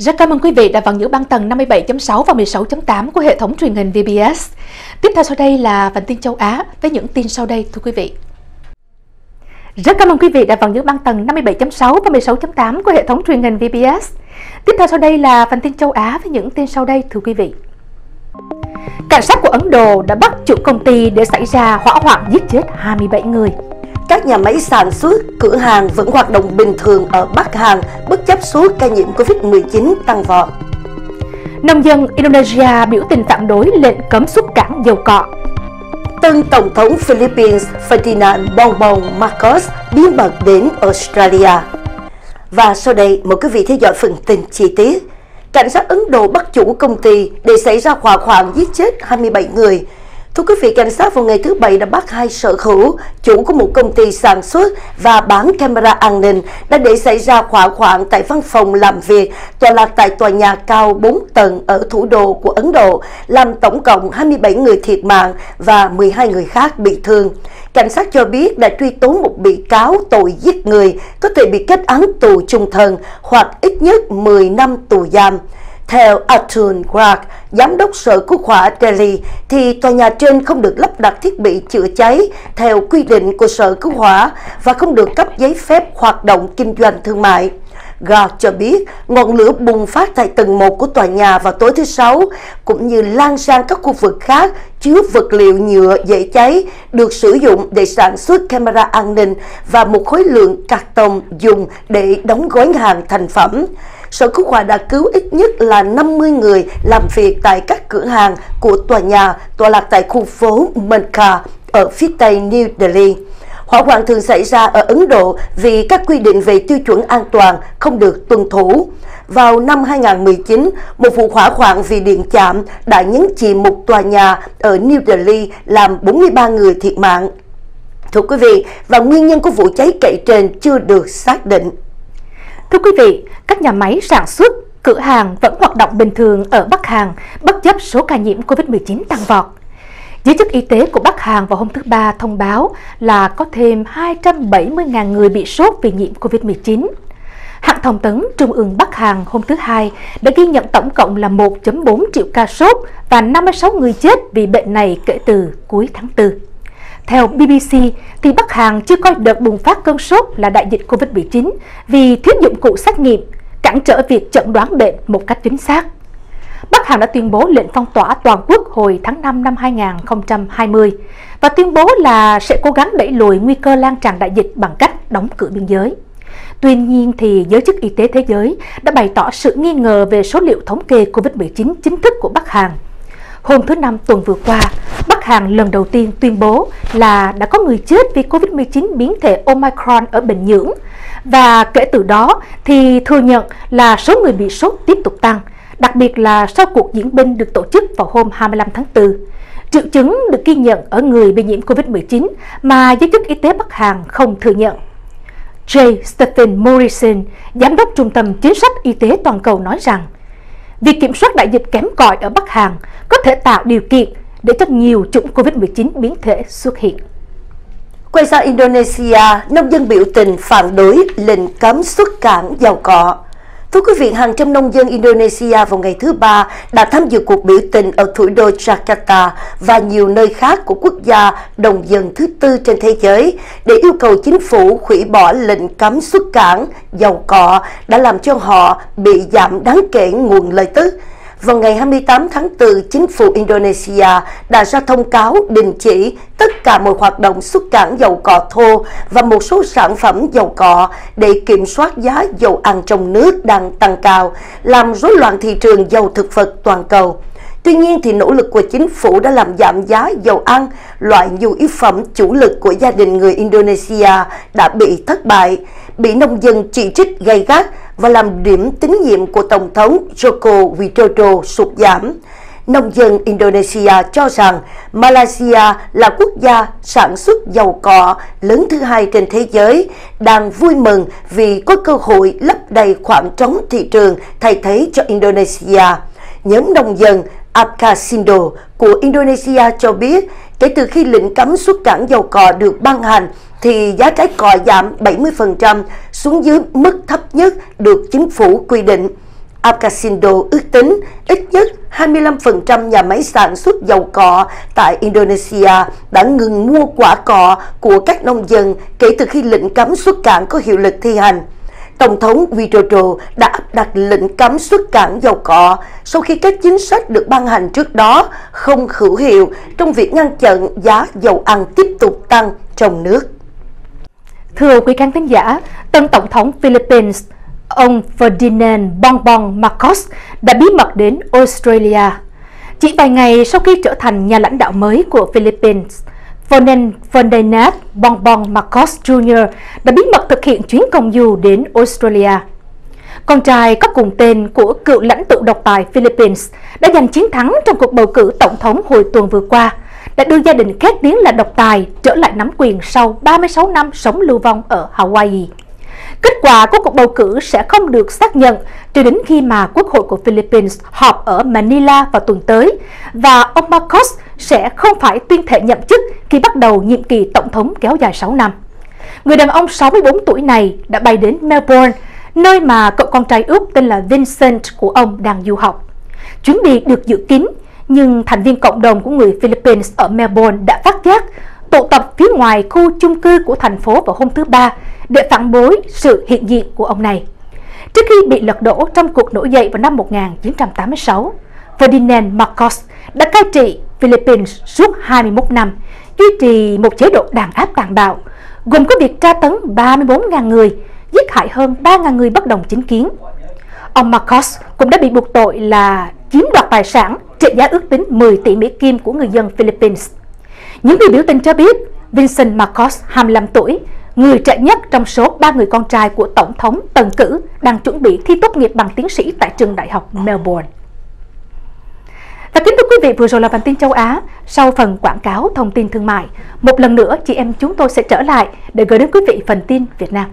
Rất cảm ơn quý vị đã vào những băng tầng 57.6 và 16.8 của hệ thống truyền hình VBS. Tiếp theo sau đây là phần tin châu Á với những tin sau đây, thưa quý vị. Rất cảm ơn quý vị đã vào những băng tầng 57.6 và 16.8 của hệ thống truyền hình VBS. Tiếp theo sau đây là phần tin châu Á với những tin sau đây, thưa quý vị. Cảnh sát của Ấn Độ đã bắt chủ công ty để xảy ra hỏa hoạn giết chết 27 người các nhà máy sản xuất, cửa hàng vẫn hoạt động bình thường ở Bắc Hàn bất chấp số ca nhiễm Covid-19 tăng vọt. Nông dân Indonesia biểu tình phản đối lệnh cấm xuất cảng dầu cọ. Tân Tổng thống Philippines Ferdinand Bongbong Marcos bí mật đến Australia. Và sau đây mời quý vị theo dõi phần tin chi tiết. Cảnh sát Ấn Độ bắt chủ công ty để xảy ra hỏa hoạn giết chết 27 người Thưa quý vị, cảnh sát vào ngày thứ Bảy đã bắt hai sở hữu, chủ của một công ty sản xuất và bán camera an ninh đã để xảy ra hỏa hoạn tại văn phòng làm việc tọa lạc tại tòa nhà cao 4 tầng ở thủ đô của Ấn Độ, làm tổng cộng 27 người thiệt mạng và 12 người khác bị thương. Cảnh sát cho biết đã truy tố một bị cáo tội giết người có thể bị kết án tù trung thân hoặc ít nhất 10 năm tù giam. Theo Atul Garg, giám đốc sở cứu hỏa Delhi, thì tòa nhà trên không được lắp đặt thiết bị chữa cháy theo quy định của sở cứu hỏa và không được cấp giấy phép hoạt động kinh doanh thương mại. Garg cho biết ngọn lửa bùng phát tại tầng 1 của tòa nhà vào tối thứ Sáu, cũng như lan sang các khu vực khác chứa vật liệu nhựa dễ cháy được sử dụng để sản xuất camera an ninh và một khối lượng cạc tông dùng để đóng gói hàng thành phẩm. Sở Cứu hỏa đã cứu ít nhất là 50 người làm việc tại các cửa hàng của tòa nhà tọa lạc tại khu phố Menka ở phía tây New Delhi. Hỏa hoạn thường xảy ra ở Ấn Độ vì các quy định về tiêu chuẩn an toàn không được tuân thủ. Vào năm 2019, một vụ hỏa hoạn vì điện chạm đã nhấn chìm một tòa nhà ở New Delhi làm 43 người thiệt mạng. Thưa quý vị, và nguyên nhân của vụ cháy kể trên chưa được xác định. Thưa quý vị, các nhà máy sản xuất, cửa hàng vẫn hoạt động bình thường ở Bắc Hàn bất chấp số ca nhiễm COVID-19 tăng vọt. Giới chức y tế của Bắc Hàn vào hôm thứ Ba thông báo là có thêm 270.000 người bị sốt vì nhiễm COVID-19. Hãng thông tấn Trung ương Bắc Hàn hôm thứ Hai đã ghi nhận tổng cộng là 1.4 triệu ca sốt và 56 người chết vì bệnh này kể từ cuối tháng 4. Theo BBC, thì Bắc Hàn chưa coi đợt bùng phát cơn sốt là đại dịch COVID-19 vì thiếu dụng cụ xét nghiệm, cản trở việc chẩn đoán bệnh một cách chính xác. Bắc Hàn đã tuyên bố lệnh phong tỏa toàn quốc hồi tháng 5 năm 2020 và tuyên bố là sẽ cố gắng đẩy lùi nguy cơ lan tràn đại dịch bằng cách đóng cửa biên giới. Tuy nhiên thì giới chức y tế thế giới đã bày tỏ sự nghi ngờ về số liệu thống kê COVID-19 chính thức của Bắc Hàn. Hôm thứ Năm tuần vừa qua, Bắc Hàn lần đầu tiên tuyên bố là đã có người chết vì COVID-19 biến thể Omicron ở Bình Nhưỡng và kể từ đó thì thừa nhận là số người bị sốt tiếp tục tăng, đặc biệt là sau cuộc diễn binh được tổ chức vào hôm 25 tháng 4. Triệu chứng được ghi nhận ở người bị nhiễm COVID-19 mà giới chức y tế Bắc Hàn không thừa nhận. J. Stephen Morrison, giám đốc Trung tâm Chính sách Y tế Toàn cầu nói rằng, việc kiểm soát đại dịch kém cỏi ở Bắc Hàn có thể tạo điều kiện để cho nhiều chủng COVID-19 biến thể xuất hiện. Quay sang Indonesia, nông dân biểu tình phản đối lệnh cấm xuất cảng dầu cọ. Thưa quý vị, hàng trăm nông dân Indonesia vào ngày thứ Ba đã tham dự cuộc biểu tình ở thủ đô Jakarta và nhiều nơi khác của quốc gia đồng dân thứ tư trên thế giới để yêu cầu chính phủ hủy bỏ lệnh cấm xuất cảng dầu cọ đã làm cho họ bị giảm đáng kể nguồn lợi tức vào ngày 28 tháng 4, chính phủ Indonesia đã ra thông cáo đình chỉ tất cả mọi hoạt động xuất cảng dầu cọ thô và một số sản phẩm dầu cọ để kiểm soát giá dầu ăn trong nước đang tăng cao, làm rối loạn thị trường dầu thực vật toàn cầu. Tuy nhiên thì nỗ lực của chính phủ đã làm giảm giá dầu ăn, loại nhu yếu phẩm chủ lực của gia đình người Indonesia đã bị thất bại, bị nông dân chỉ trích gay gắt và làm điểm tín nhiệm của Tổng thống Joko Widodo sụt giảm. Nông dân Indonesia cho rằng Malaysia là quốc gia sản xuất dầu cọ lớn thứ hai trên thế giới, đang vui mừng vì có cơ hội lấp đầy khoảng trống thị trường thay thế cho Indonesia. Nhóm nông dân Apkasindo của Indonesia cho biết, kể từ khi lệnh cấm xuất cảng dầu cọ được ban hành, thì giá trái cọ giảm 70% xuống dưới mức thấp nhất được chính phủ quy định. Apcasindo ước tính ít nhất 25% nhà máy sản xuất dầu cọ tại Indonesia đã ngừng mua quả cọ của các nông dân kể từ khi lệnh cấm xuất cảng có hiệu lực thi hành. Tổng thống Widodo đã áp đặt lệnh cấm xuất cảng dầu cọ sau khi các chính sách được ban hành trước đó không hữu hiệu trong việc ngăn chặn giá dầu ăn tiếp tục tăng trong nước. Thưa quý khán thính giả, tân Tổng thống Philippines ông Ferdinand Bongbong Marcos đã bí mật đến Australia. Chỉ vài ngày sau khi trở thành nhà lãnh đạo mới của Philippines, Ferdinand Bonbon Marcos Jr. đã bí mật thực hiện chuyến công du đến Australia. Con trai có cùng tên của cựu lãnh tụ độc tài Philippines đã giành chiến thắng trong cuộc bầu cử tổng thống hồi tuần vừa qua, đã đưa gia đình khét tiếng là độc tài trở lại nắm quyền sau 36 năm sống lưu vong ở Hawaii. Kết quả của cuộc bầu cử sẽ không được xác nhận cho đến khi mà Quốc hội của Philippines họp ở Manila vào tuần tới và ông Marcos sẽ không phải tuyên thệ nhậm chức khi bắt đầu nhiệm kỳ tổng thống kéo dài 6 năm. Người đàn ông 64 tuổi này đã bay đến Melbourne, nơi mà cậu con trai út tên là Vincent của ông đang du học. Chuyến đi được dự kín nhưng thành viên cộng đồng của người Philippines ở Melbourne đã phát giác tụ tập phía ngoài khu chung cư của thành phố vào hôm thứ Ba để phản đối sự hiện diện của ông này. Trước khi bị lật đổ trong cuộc nổi dậy vào năm 1986, Ferdinand Marcos đã cai trị Philippines suốt 21 năm, duy trì một chế độ đàn áp tàn bạo, gồm có việc tra tấn 34.000 người, giết hại hơn 3.000 người bất đồng chính kiến. Ông Marcos cũng đã bị buộc tội là chiếm đoạt tài sản trị giá ước tính 10 tỷ Mỹ Kim của người dân Philippines. Những người biểu tình cho biết Vincent Marcos, 25 tuổi, người trẻ nhất trong số ba người con trai của Tổng thống Tần Cử đang chuẩn bị thi tốt nghiệp bằng tiến sĩ tại trường đại học Melbourne. Và kính thưa quý vị, vừa rồi là bản tin châu Á. Sau phần quảng cáo thông tin thương mại, một lần nữa chị em chúng tôi sẽ trở lại để gửi đến quý vị phần tin Việt Nam.